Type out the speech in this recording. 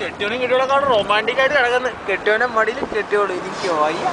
കെട്ടിയോനും കെട്ടിയോളെക്കാളും romantic ആയിട്ട് കിടക്കുന്നത് കെട്ടിയോനെ മടിയിൽ കെട്ടിയോളൂ. എനിക്ക് വയ്യ